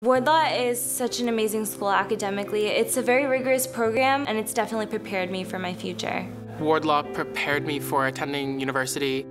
Wardlaw is such an amazing school academically. It's a very rigorous program and it's definitely prepared me for my future. Wardlaw prepared me for attending university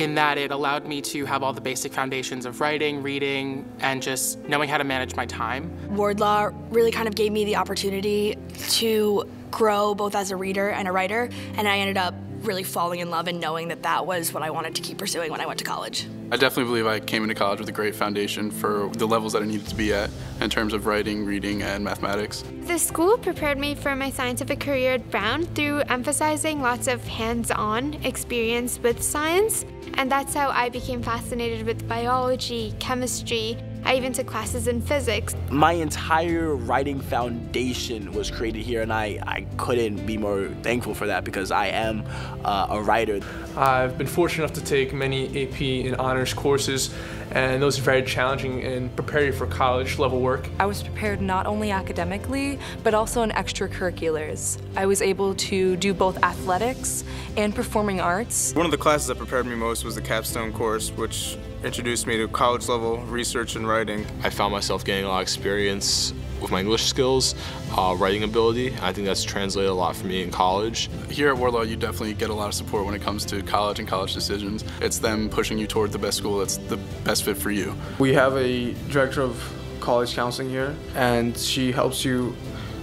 in that it allowed me to have all the basic foundations of writing, reading, and just knowing how to manage my time. Wardlaw really kind of gave me the opportunity to grow both as a reader and a writer, and I ended up really falling in love and knowing that that was what I wanted to keep pursuing when I went to college. I definitely believe I came into college with a great foundation for the levels that I needed to be at in terms of writing, reading, and mathematics. The school prepared me for my scientific career at Brown through emphasizing lots of hands-on experience with science, and that's how I became fascinated with biology, chemistry, I even took classes in physics. My entire writing foundation was created here, and I, I couldn't be more thankful for that because I am uh, a writer. I've been fortunate enough to take many AP and honors courses, and those are very challenging and prepare you for college level work. I was prepared not only academically, but also in extracurriculars. I was able to do both athletics and performing arts. One of the classes that prepared me most was the capstone course, which introduced me to college level research and writing. I found myself getting a lot of experience with my English skills, uh, writing ability. I think that's translated a lot for me in college. Here at Wardlaw, you definitely get a lot of support when it comes to college and college decisions. It's them pushing you toward the best school that's the best fit for you. We have a director of college counseling here, and she helps you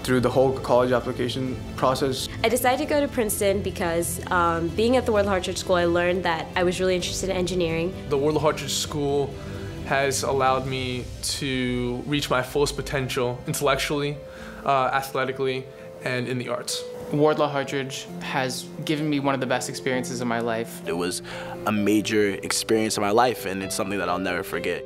through the whole college application process. I decided to go to Princeton because um, being at the Wardlaw Hartridge School, I learned that I was really interested in engineering. The Wardlaw Hartridge School has allowed me to reach my fullest potential intellectually, uh, athletically, and in the arts. Wardlaw Hartridge has given me one of the best experiences of my life. It was a major experience of my life, and it's something that I'll never forget.